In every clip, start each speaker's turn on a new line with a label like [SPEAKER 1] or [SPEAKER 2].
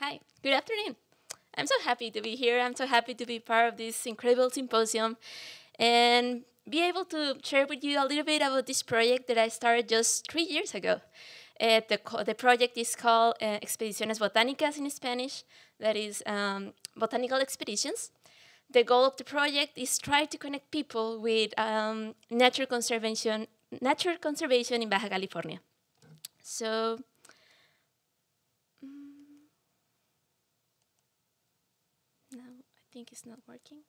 [SPEAKER 1] Hi, good afternoon. I'm so happy to be here. I'm so happy to be part of this incredible symposium and be able to share with you a little bit about this project that I started just three years ago. Uh, the, the project is called uh, Expediciones Botánicas in Spanish, that is um, botanical expeditions. The goal of the project is try to connect people with um, nature conservation, nature conservation in Baja California. So think it's not working.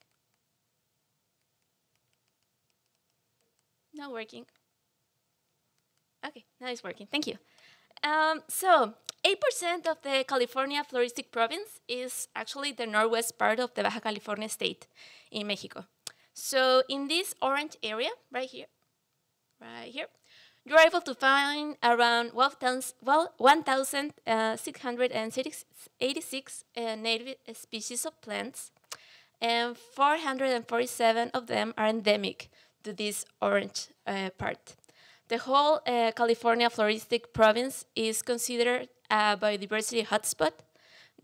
[SPEAKER 1] Not working. Okay, now it's working. Thank you. Um, so, 8% of the California floristic province is actually the northwest part of the Baja California state in Mexico. So, in this orange area, right here, right here, you're able to find around 1,686 uh, native species of plants and 447 of them are endemic to this orange uh, part. The whole uh, California floristic province is considered a biodiversity hotspot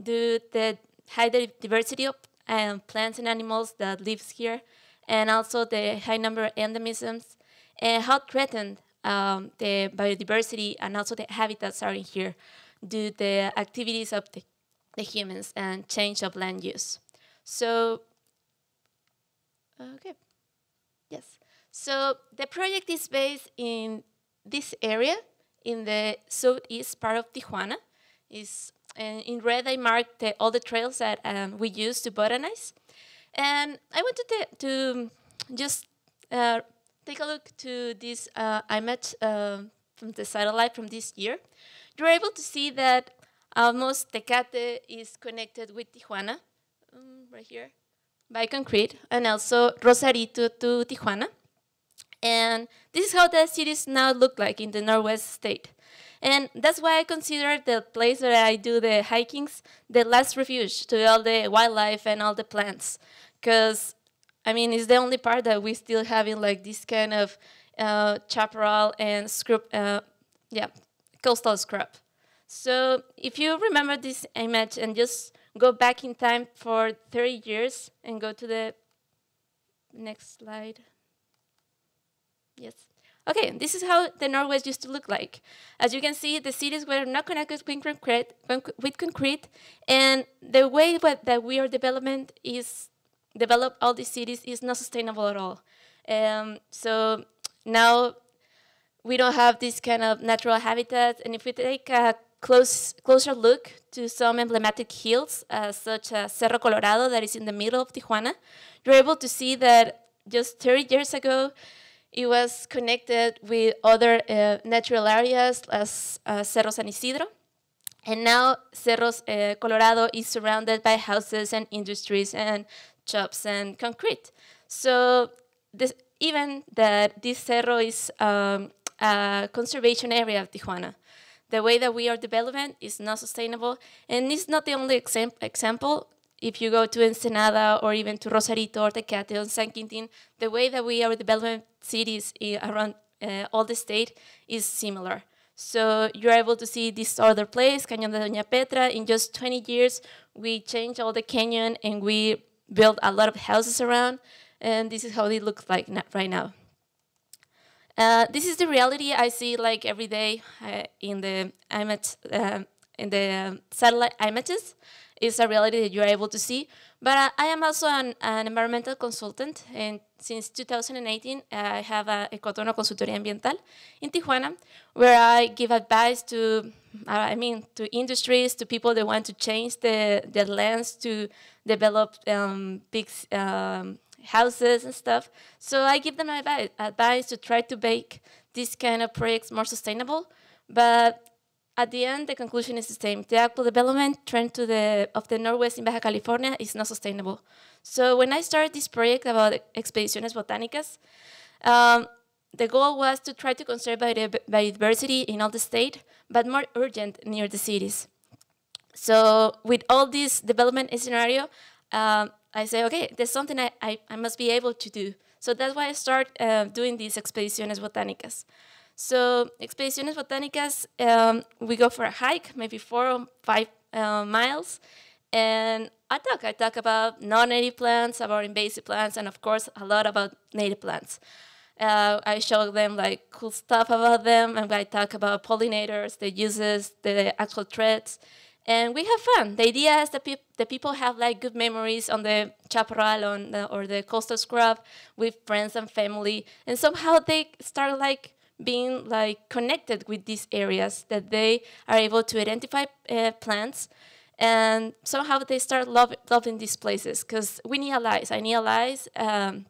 [SPEAKER 1] due to the high diversity of um, plants and animals that lives here, and also the high number of endemisms, and how threatened um, the biodiversity and also the habitats are in here due to the activities of the, the humans and change of land use. So, okay, yes. So the project is based in this area in the southeast part of Tijuana. Is in red I marked all the trails that um, we use to botanize, and I wanted to, to just uh, take a look to this uh, image uh, from the satellite from this year. You're able to see that almost Tecate is connected with Tijuana um, right here by concrete, and also Rosarito to Tijuana. And this is how the cities now look like in the Northwest state. And that's why I consider the place where I do the hikings the last refuge to all the wildlife and all the plants. Because, I mean, it's the only part that we still having like this kind of uh, chaparral and scrub, uh, yeah, coastal scrub. So if you remember this image and just go back in time for 30 years and go to the next slide. Yes. Okay, this is how the Northwest used to look like. As you can see, the cities were not connected with concrete, and the way that we are development is develop all these cities is not sustainable at all. Um, so now we don't have this kind of natural habitat, and if we take a close, closer look to some emblematic hills, uh, such as Cerro Colorado, that is in the middle of Tijuana, you're able to see that just 30 years ago, it was connected with other uh, natural areas as uh, Cerro San Isidro. And now Cerro uh, Colorado is surrounded by houses and industries and shops and concrete. So this, even that this cerro is um, a conservation area of Tijuana the way that we are developing is not sustainable. And it's not the only exam example. If you go to Ensenada or even to Rosarito or Tecate or San Quintin, the way that we are developing cities around uh, all the state is similar. So you're able to see this other place, Cañón de Doña Petra. In just 20 years, we changed all the canyon and we built a lot of houses around. And this is how it looks like right now. Uh, this is the reality I see like every day uh, in the image, uh, in the satellite images. It's a reality that you are able to see. But uh, I am also an, an, environmental consultant, and since 2018, I have a Ecotono Consultoría Ambiental in Tijuana, where I give advice to, I mean, to industries, to people that want to change the, the lands to develop um, big um, houses and stuff. So I give them advice, advice to try to make these kind of projects more sustainable. But at the end, the conclusion is the same. The actual development trend to the, of the Northwest in Baja California is not sustainable. So when I started this project about Expediciones Botánicas, um, the goal was to try to conserve biodiversity in all the state, but more urgent near the cities. So with all this development scenario, um, I say, okay, there's something I, I, I must be able to do. So that's why I start uh, doing these expediciones botánicas. So expediciones botánicas, um, we go for a hike, maybe four or five uh, miles. And I talk. I talk about non-native plants, about invasive plants, and of course, a lot about native plants. Uh, I show them like cool stuff about them, and I talk about pollinators, the uses, the actual threats, and we have fun. The idea is that pe the people have like good memories on the chaparral on the, or the coastal scrub with friends and family, and somehow they start like being like connected with these areas that they are able to identify uh, plants and somehow they start love, loving these places because we need allies. I need allies. Um,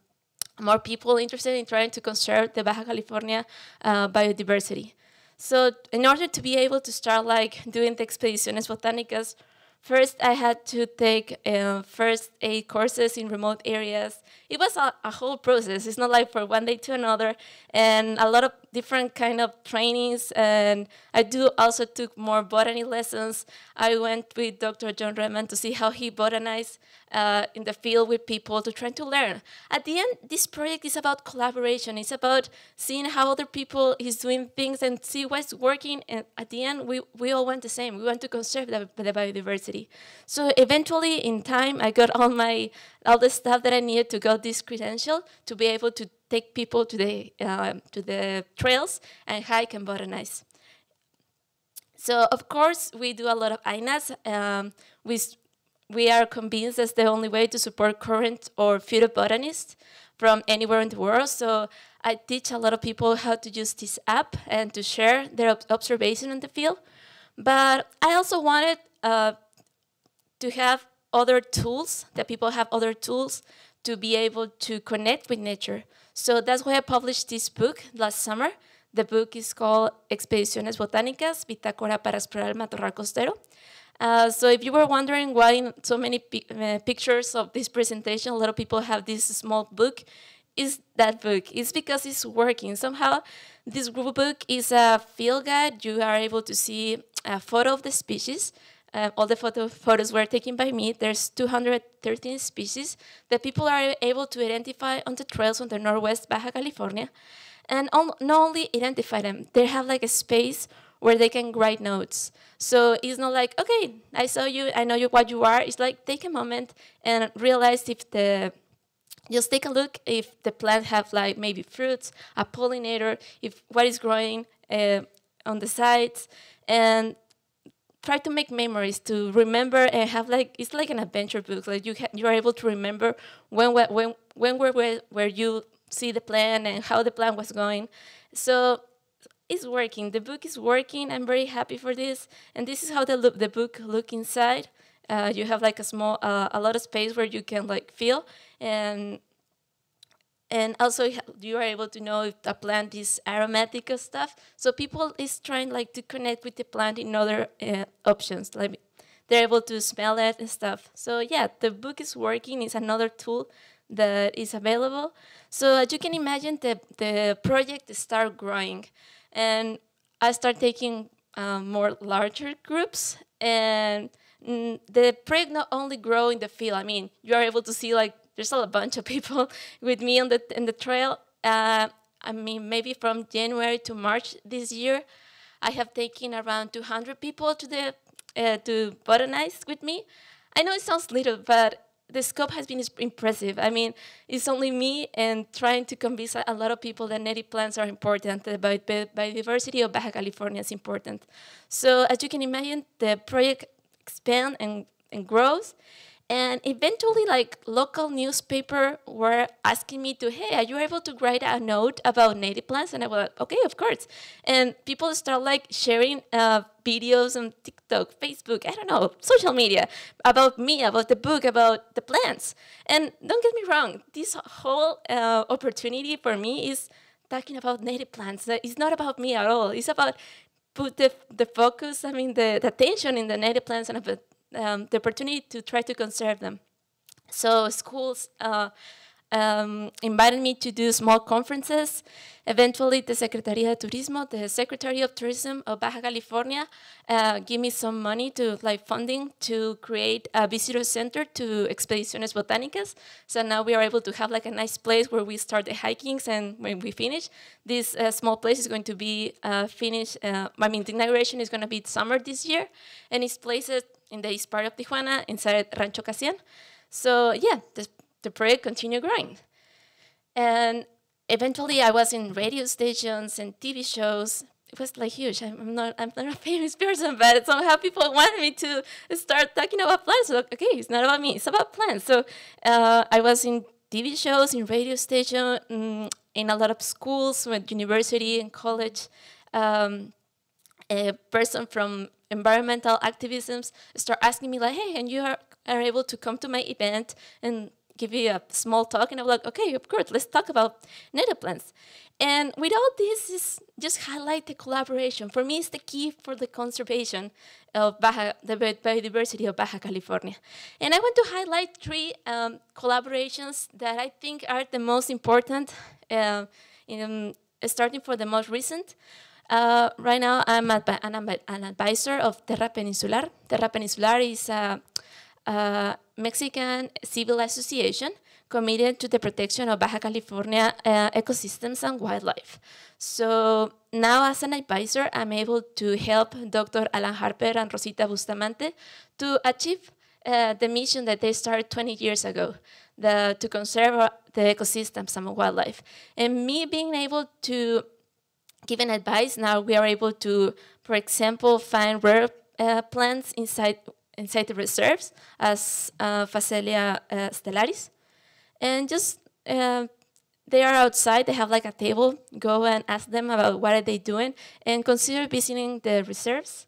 [SPEAKER 1] more people interested in trying to conserve the Baja California uh, biodiversity. So in order to be able to start like doing the expediciones botánicas, first I had to take uh, first aid courses in remote areas. It was a, a, whole process. It's not like for one day to another, and a lot of different kind of trainings. And I do also took more botany lessons. I went with Dr. Jon Rebman to see how he botanized uh, in the field with people to try to learn. At the end, this project is about collaboration. It's about seeing how other people is doing things and see what's working. And at the end, we, we all want the same. We want to conserve the, the biodiversity. So eventually, in time, I got all my all the stuff that I needed to get this credential to be able to take people to the uh, to the trails and hike and botanize. So of course we do a lot of iNats. Um, we we are convinced that's the only way to support current or future botanists from anywhere in the world. So I teach a lot of people how to use this app and to share their ob observation in the field. But I also wanted uh, to have other tools, that people have other tools to be able to connect with nature. So that's why I published this book last summer. The book is called Expediciones Botánicas, Bitácora para explorar el matorral costero. Uh, so if you were wondering why in so many pi uh, pictures of this presentation, a lot of people have this small book, is that book. It's because it's working. Somehow, this group book is a field guide. You are able to see a photo of the species. Uh, all the photo photos were taken by me. There's 213 species that people are able to identify on the trails on the Northwest Baja California. And not only identify them, they have like a space where they can write notes. So it's not like, okay, I saw you, I know you what you are. It's like take a moment and realize if the just take a look if the plant have like maybe fruits, a pollinator, if what is growing uh, on the sides, and try to make memories to remember and have like it's like an adventure book. Like you you are able to remember when when when where where you see the plan and how the plan was going. So it's working. The book is working. I'm very happy for this. And this is how the, the book look inside. Uh, you have like a small, uh, a lot of space where you can like feel, and and also you are able to know if a plant is aromatic or stuff. So people is trying like to connect with the plant in other uh, options, like they're able to smell it and stuff. So yeah, the book is working. It's another tool that is available. So as you can imagine, the the project start growing and I start taking um, more larger groups and mm, the project not only grow in the field. I mean, you are able to see like there's a bunch of people with me on the in the trail. Uh, I mean, maybe from January to March this year, I have taken around 200 people to the uh, to botanize with me. I know it sounds little, but the scope has been impressive. I mean, it's only me and trying to convince a lot of people that native plants are important, the biodiversity of Baja California is important. So as you can imagine, the project expands and, and grows. And eventually, like local newspaper were asking me to, hey, are you able to write a note about native plants? And I was like, okay, of course. And people start like sharing uh, videos on TikTok, Facebook, I don't know, social media about me, about the book, about the plants. And don't get me wrong, this whole uh, opportunity for me is talking about native plants. It's not about me at all. It's about put the, the focus, I mean, the, the attention in the native plants and about um, the opportunity to try to conserve them. So schools, uh, um, invited me to do small conferences. Eventually, the Secretaría de Turismo, the Secretary of Tourism of Baja California, uh, gave me some money to like funding to create a visitor center to Expediciones Botánicas. So now we are able to have like a nice place where we start the hikings and when we finish. This uh, small place is going to be uh, finished. Uh, I mean, the inauguration is going to be summer this year, and it's placed in the east part of Tijuana inside Rancho Casian. So yeah, the, the project continued growing. And eventually I was in radio stations and TV shows. It was like huge. I'm not, I'm not a famous person, but somehow people wanted me to start talking about plants. So, okay, it's not about me, it's about plants. So uh, I was in TV shows, in radio station, mm, in a lot of schools, with university and college. Um, a person from environmental activisms start asking me like, hey, and you are, are able to come to my event and give you a small talk, and I'm like, okay, of course, let's talk about native plants. And with all this is just highlight the collaboration. For me, it's the key for the conservation of Baja, the biodiversity of Baja California. And I want to highlight three um, collaborations that I think are the most important, uh, in, starting for the most recent. Uh, right now, I'm an, an, advisor of Terra Peninsular. Terra Peninsular is a, a, Mexican civil association committed to the protection of Baja California uh, ecosystems and wildlife. So now as an advisor, I'm able to help Dr. Alan Harper and Rosita Bustamante to achieve uh, the mission that they started 20 years ago, the, to conserve the ecosystems and wildlife. And me being able to give an advice, now we are able to, for example, find rare uh, plants inside inside the reserves as uh, uh, stellaris. And just, uh, they are outside, they have like a table, go and ask them about what are they doing, and consider visiting the reserves.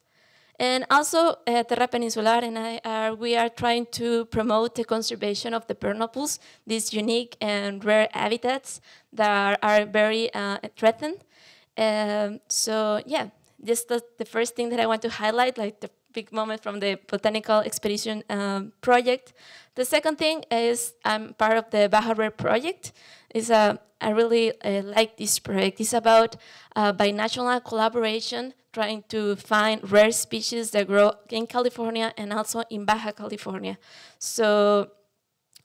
[SPEAKER 1] And also, uh, Terra Peninsular and I are, we are trying to promote the conservation of the vernal pools, these unique and rare habitats that are, are very uh, threatened. Um, so yeah, just the, the first thing that I want to highlight, like the big moment from the botanical expedition um, project. The second thing is I'm part of the Baja Rare project. It's a, I really uh, like this project. It's about uh, binational collaboration, trying to find rare species that grow in California and also in Baja California. So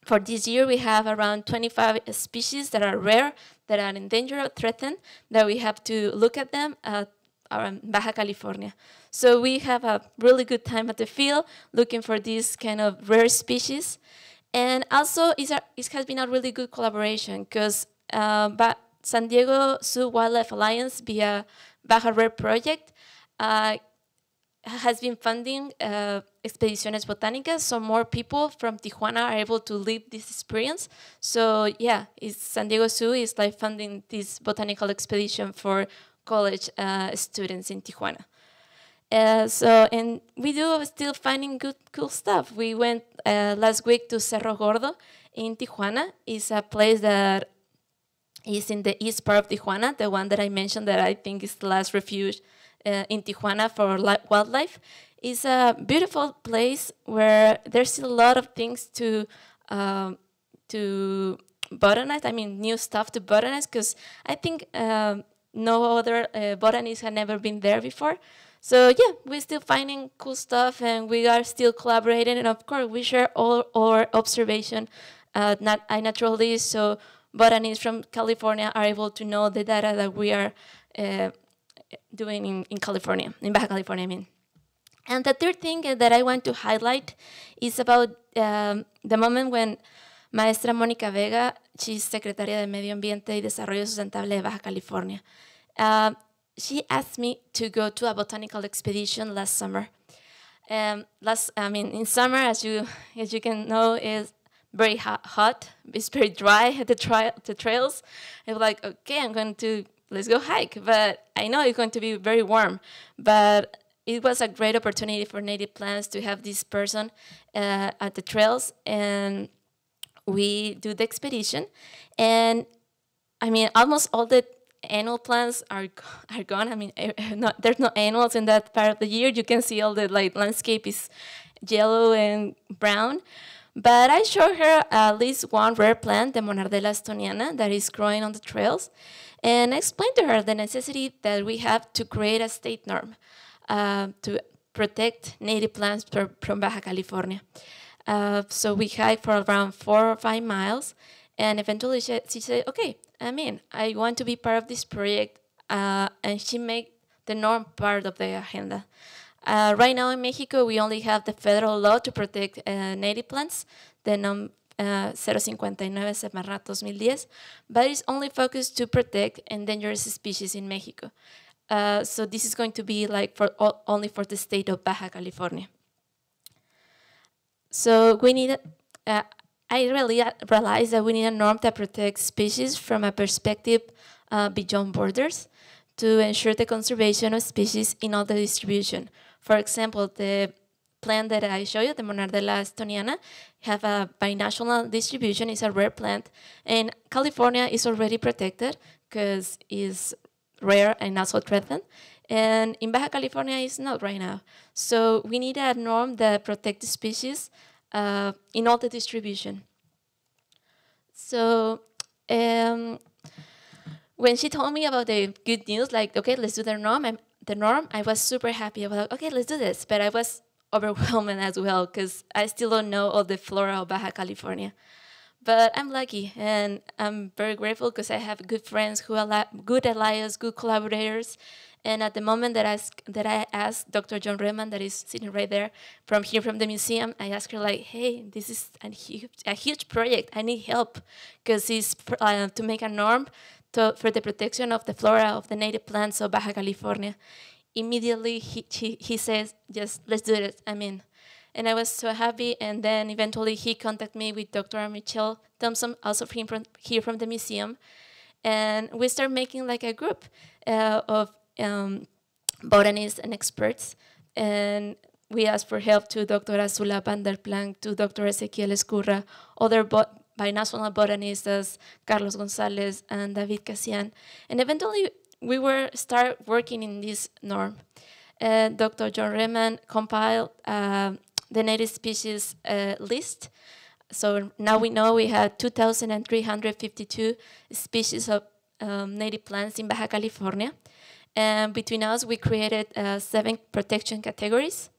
[SPEAKER 1] for this year, we have around 25 species that are rare, that are endangered or threatened, that we have to look at them at Baja California. So we have a really good time at the field looking for these kind of rare species. And also, a, it has been a really good collaboration because uh, San Diego Zoo Wildlife Alliance via Baja Rare Project uh, has been funding uh, Expediciones Botánicas, so more people from Tijuana are able to live this experience. So yeah, San Diego Zoo is like funding this botanical expedition for college uh, students in Tijuana. Uh, so, and we do still finding good, cool stuff. We went uh, last week to Cerro Gordo in Tijuana. It's a place that is in the east part of Tijuana, the one that I mentioned that I think is the last refuge uh, in Tijuana for wildlife. It's a beautiful place where there's a lot of things to um, to botanize. I mean, new stuff to botanize because I think um, no other uh, botanists had never been there before. So yeah, we're still finding cool stuff and we are still collaborating. And of course, we share all our observation uh, not iNaturalist. So botanists from California are able to know the data that we are uh, doing in, in California, in Baja California, I mean. And the third thing that I want to highlight is about um, the moment when Maestra Mónica Vega, she's Secretaria de Medio Ambiente y Desarrollo Sustentable de Baja California. Uh, she asked me to go to a botanical expedition last summer. Um, last, I mean, in summer, as you as you can know, is very hot. It's very dry at the, tri the trails. I was like, okay, I'm going to let's go hike. But I know it's going to be very warm. But it was a great opportunity for native plants to have this person uh, at the trails, and we do the expedition. And I mean, almost all the annual plants are are gone. I mean, eh, eh, not, there's no annuals in that part of the year. You can see all the like landscape is yellow and brown, But I showed her at least one rare plant, the Monardella estoniana, that is growing on the trails. And I explained to her the necessity that we have to create a state norm uh, to protect native plants from Baja California. Uh, so we hiked for around four or five miles, and eventually she, she said, okay, I mean, I want to be part of this project, uh, and she made the norm part of the agenda. Uh, right now in Mexico, we only have the federal law to protect uh, native plants, the NOM uh, 059 Semarnat 2010, but it's only focused to protect endangered species in Mexico. Uh, so this is going to be like for all, only for the state of Baja California. So we need, uh, I really realized that we need a norm that protects species from a perspective uh, beyond borders to ensure the conservation of species in all the distribution. For example, the plant that I show you, the Monardella estoniana, have a binational distribution, it's a rare plant, and California is already protected because it's rare and also threatened. And in Baja California, it's not right now. So we need a norm that protects the species uh, in all the distribution. So um, when she told me about the good news, like, okay, let's do the norm, I'm, the norm, I was super happy. Like, okay, let's do this. But I was overwhelmed as well because I still don't know all the flora of Baja California. But I'm lucky and I'm very grateful because I have good friends who are good allies, good collaborators. And at the moment that I, that I asked Dr. Jon Rebman, that is sitting right there from here from the museum, I asked her like, hey, this is a huge, a huge project. I need help because it's uh, to make a norm to, for the protection of the flora of the native plants of Baja California. Immediately he, he, he says, just let's do it. I mean, and I was so happy. And then eventually he contacted me with Dr. Michelle Thompson, also from here from the museum, and we started making like a group uh, of um, botanists and experts, and we asked for help to Dr. Azula Vanderplank, to Dr. Exequiel Ezcurra, other bot binational botanists, Carlos Gonzalez and David Casian, and eventually we were start working in this norm. Uh, Dr. Jon Rebman compiled uh, the native species uh, list. So now we know we have 2,352 species of um, native plants in Baja California. And between us, we created uh, seven protection categories.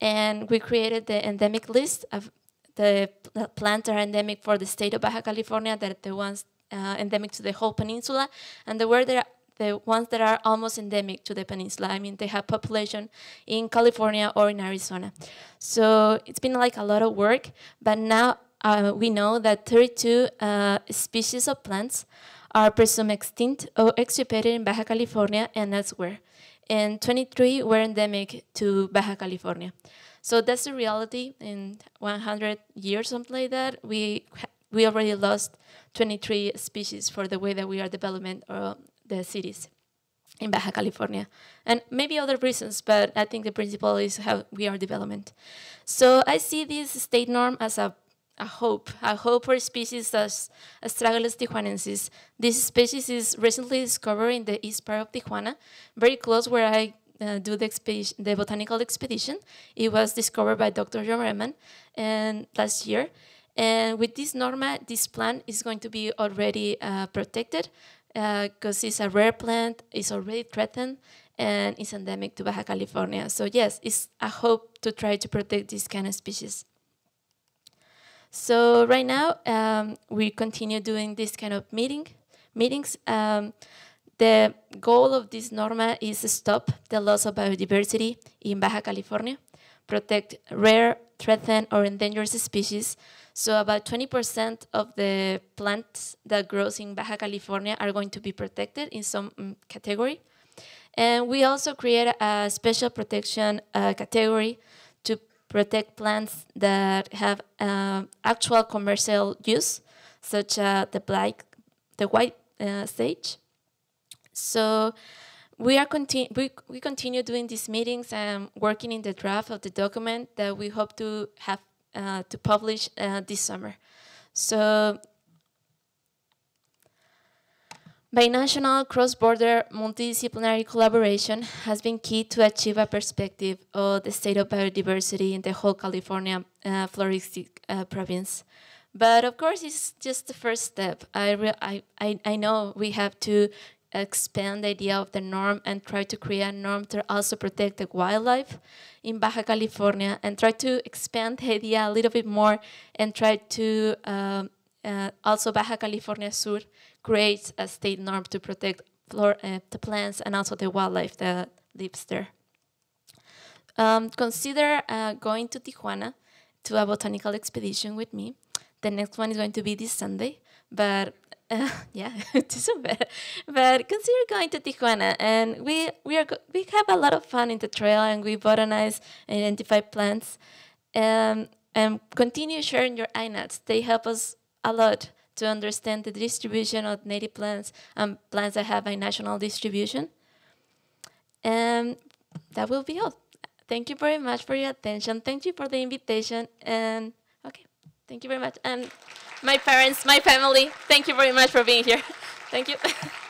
[SPEAKER 1] And we created the endemic list of the plants are endemic for the state of Baja California, that the ones uh, endemic to the whole peninsula, and the there the ones that are almost endemic to the peninsula. I mean, they have population in California or in Arizona. So it's been like a lot of work, but now uh, we know that 32 uh, species of plants are presumed extinct or extirpated in Baja California and elsewhere. And 23 were endemic to Baja California. So that's the reality. In 100 years, something like that, we we already lost 23 species for the way that we are developing uh, the cities in Baja California. And maybe other reasons, but I think the principle is how we are development. So I see this state norm as a, a hope, a hope for species as Astragalus tijuanensis. This species is recently discovered in the east part of Tijuana, very close where I uh, do the, the botanical expedition. It was discovered by Dr. Jon Rebman and last year. And with this norma, this plant is going to be already uh, protected because uh, it's a rare plant, it's already threatened, and it's endemic to Baja California. So yes, it's a hope to try to protect this kind of species. So right now, um, we continue doing this kind of meeting, meetings. Um, the goal of this norma is to stop the loss of biodiversity in Baja California, protect rare, threatened, or endangered species, so about 20% of the plants that grows in Baja California are going to be protected in some um, category. And we also create a special protection uh, category protect plants that have uh, actual commercial use, such as the black, the white uh, sage. So we are continu we, we continue doing these meetings and working in the draft of the document that we hope to have uh, to publish uh, this summer. So Binational cross-border multidisciplinary collaboration has been key to achieve a perspective of the state of biodiversity in the whole California uh, floristic uh, province. But of course, it's just the first step. I, I, I, know we have to expand the idea of the norm and try to create a norm to also protect the wildlife in Baja California and try to expand the idea a little bit more and try to um, uh, also Baja California Sur creates a state norm to protect flora, uh, the plants and also the wildlife that lives there. Um, consider uh, going to Tijuana to a botanical expedition with me. The next one is going to be this Sunday, but uh, yeah, bad. But consider going to Tijuana, and we we are we have a lot of fun in the trail, and we botanize and identify plants, um, and continue sharing your iNats. They help us a lot to understand the distribution of native plants and plants that have a national distribution. And that will be all. Thank you very much for your attention. Thank you for the invitation. And okay, thank you very much. And my parents, my family, thank you very much for being here. thank you.